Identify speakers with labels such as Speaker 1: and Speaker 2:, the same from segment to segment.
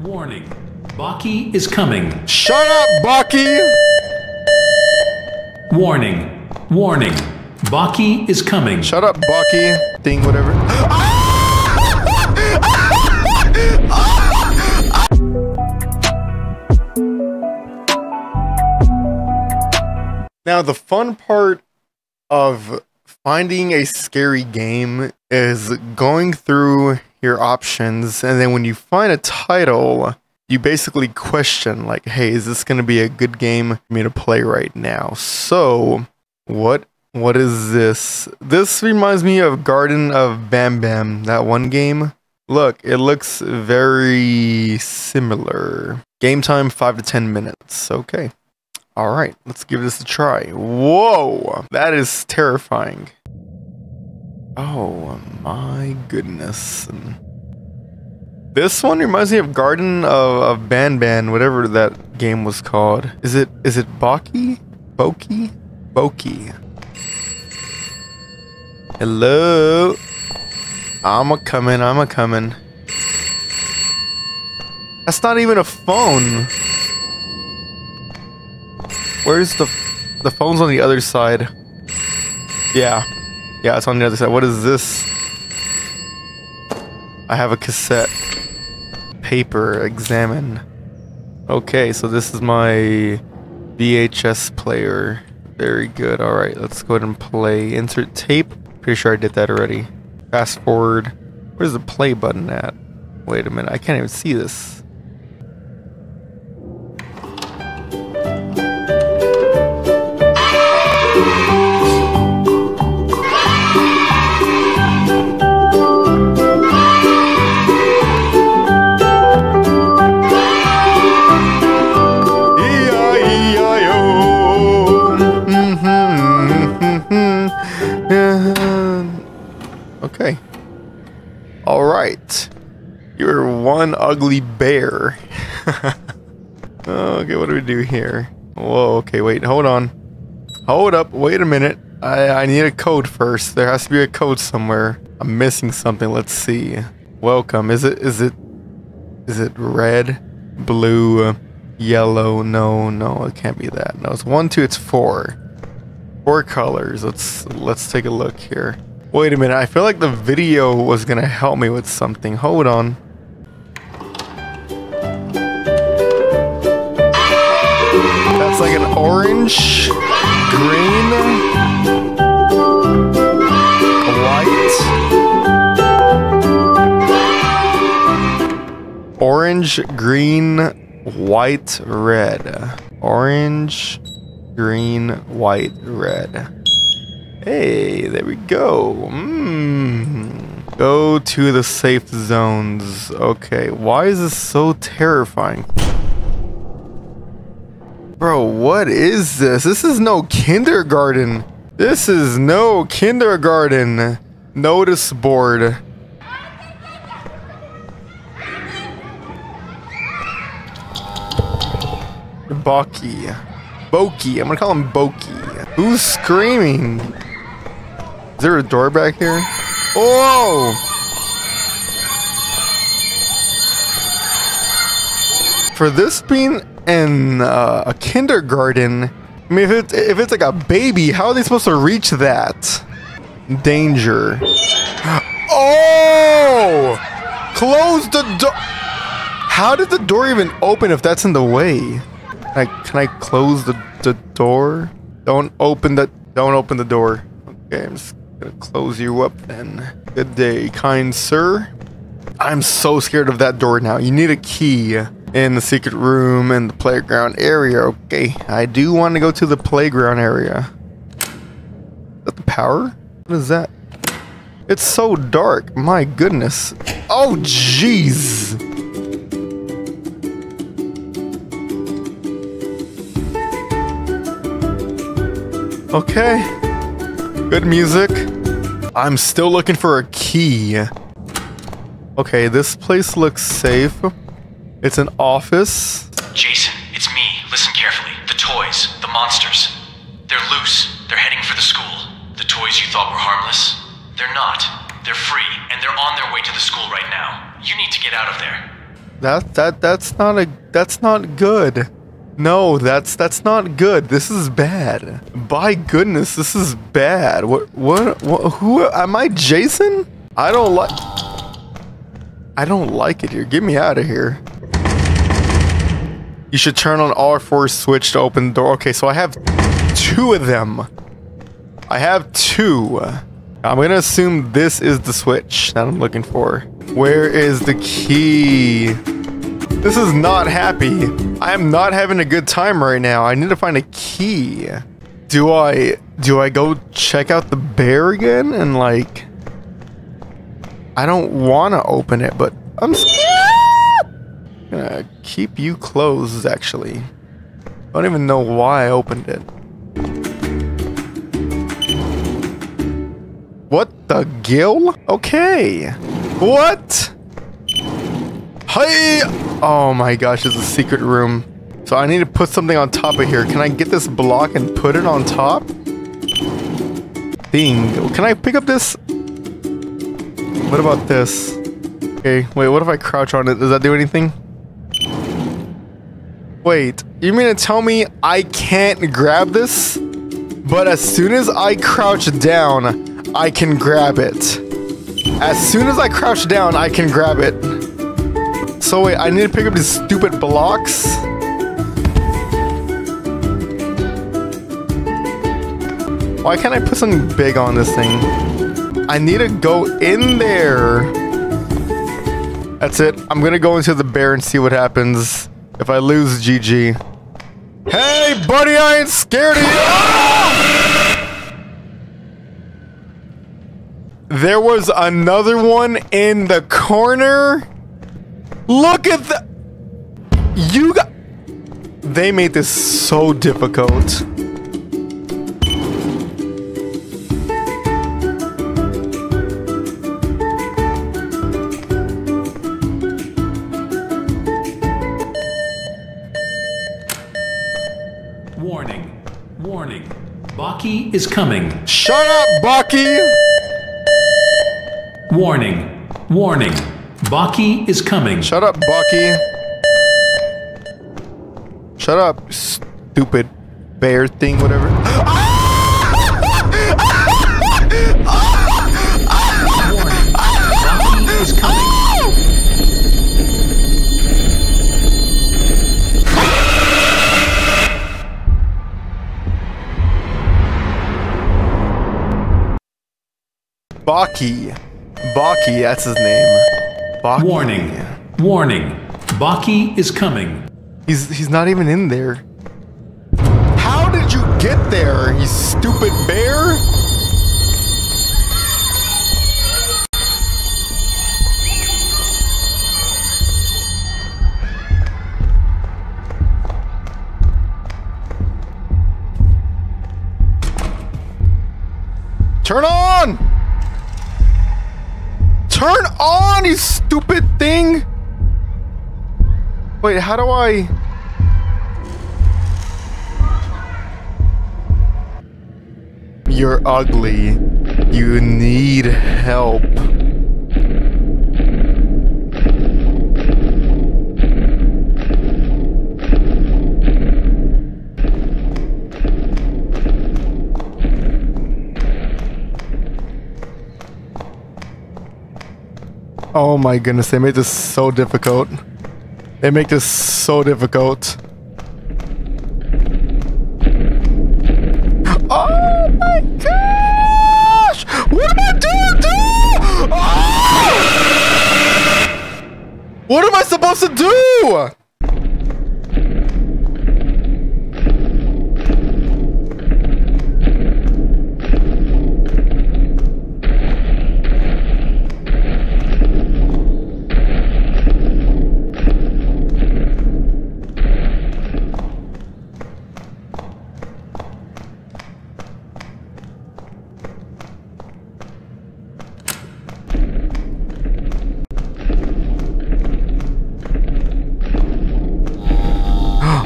Speaker 1: Warning. Baki is coming.
Speaker 2: Shut up, Baki!
Speaker 1: Warning. Warning. Baki is coming.
Speaker 2: Shut up, Baki. Thing, whatever. Now, the fun part of finding a scary game is going through your options, and then when you find a title, you basically question, like, hey, is this going to be a good game for me to play right now? So, what what is this? This reminds me of Garden of Banban, that one game. Look, it looks very similar. Game time 5 to 10 minutes. Okay. All right, let's give this a try. Whoa, that is terrifying. Oh my goodness. This one reminds me of Garden of, of Banban, whatever that game was called. Is it is it Baki? Boki? Boki. Hello. I'm a coming, I'm a coming. That's not even a phone. Where's the the phone's on the other side? Yeah. Yeah, it's on the other side. What is this? I have a cassette. Paper, examine. Okay, so this is my VHS player. Very good. Alright, let's go ahead and play. Insert tape. Pretty sure I did that already. Fast forward. Where's the play button at? Wait a minute, I can't even see this. Ugly bear. Oh, okay, what do we do here? Whoa, okay, wait, hold on. Hold up, wait a minute. I, I need a code first. There has to be a code somewhere. I'm missing something. Let's see. Welcome. Is it is it is it red, blue, yellow? No, no, it can't be that. No, it's one, two, it's four. Four colors. Let's let's take a look here. Wait a minute, I feel like the video was gonna help me with something. Hold on. That's like an orange, green, white, orange, green, white, red. Orange, green, white, red. Hey, there we go. Mm. Go to the safe zones. Okay, why is this so terrifying? Bro, what is this? This is no kindergarten. This is no kindergarten. Notice board. Baki. Boki. I'm gonna call him Boki. Who's screaming? Is there a door back here? Oh! For this being in uh, a kindergarten, I mean, if it's, if it's like a baby, how are they supposed to reach that? Danger. Oh! Close the door. How did the door even open if that's in the way? Can I, can I close the, the door? Don't open the don't open the door. Okay, I'm just gonna close you up then. Good day, kind sir. I'm so scared of that door now. You need a key in the secret room and the playground area. Okay, I do want to go to the playground area. Is that the power? What is that? It's so dark. My goodness. Oh, jeez. Okay. Good music. I'm still looking for a key. Okay, this place looks safe. It's an office.
Speaker 3: Jason, it's me. Listen carefully. The toys, the monsters. They're loose. They're heading for the school. The toys you thought were harmless, they're not. They're free, and they're on their way to the school right now. You need to get out of there.
Speaker 2: That that that's not a that's not good. No, that's that's not good. This is bad. By goodness, this is bad. What what, what who am I Jason? I don't like I don't like it here. Get me out of here. You should turn on R4 switch to open the door. Okay, so I have two of them. I have two. I'm gonna assume this is the switch that I'm looking for. Where is the key? This is not happy. I am not having a good time right now. I need to find a key. Do I do I go check out the bear again and like I don't want to open it, but I'm scared. Gonna keep you closed actually. I don't even know why I opened it. What the gill? Okay. What? Hey! Oh my gosh, it's a secret room. So I need to put something on top of here. Can I get this block and put it on top? Bingo. Can I pick up this? What about this? Okay, wait, what if I crouch on it? Does that do anything? Wait, you mean to tell me I can't grab this? But as soon as I crouch down, I can grab it. As soon as I crouch down, I can grab it. So wait, I need to pick up these stupid blocks? Why can't I put something big on this thing? I need to go in there. That's it. I'm gonna go into the bear and see what happens. If I lose, GG. Hey, buddy, I ain't scared of you! There was another one in the corner. Look at the... You got... They made this so difficult.
Speaker 1: Baki is coming.
Speaker 2: Shut up, Bucky!
Speaker 1: Warning. Warning. Baki is coming.
Speaker 2: Shut up, Bucky. Shut up, stupid bear thing, whatever.
Speaker 1: Ah! Baki.
Speaker 2: Baki, that's his name. Baki.
Speaker 1: Warning. Warning. Baki is coming.
Speaker 2: He's he's not even in there. How did you get there, you stupid bear? Turn on! Turn on, you stupid thing! Wait, how do I... You're ugly. You need help. Oh my goodness, they made this so difficult. They make this so difficult. Oh my gosh! What am I doing? Do? Ah! What am I supposed to do?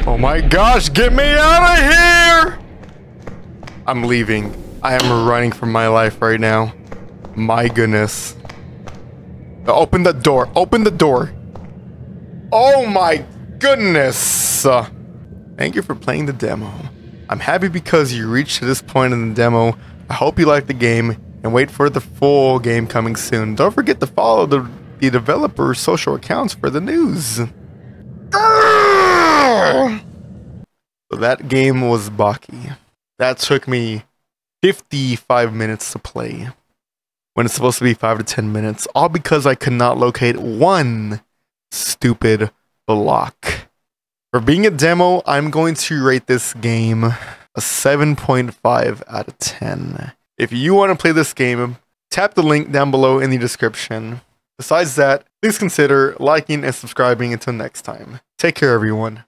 Speaker 2: Oh my gosh, get me out of here! I'm leaving. I am running for my life right now. My goodness. Open the door. Open the door. Oh my goodness! Uh, thank you for playing the demo. I'm happy because you reached this point in the demo. I hope you like the game and wait for the full game coming soon. Don't forget to follow the, the developer's social accounts for the news. So that game was Baki. That took me 55 minutes to play when it's supposed to be 5 to 10 minutes, all because I could not locate one stupid block. For being a demo, I'm going to rate this game a 7.5 out of 10. If you want to play this game, tap the link down below in the description. Besides that, please consider liking and subscribing until next time. Take care, everyone.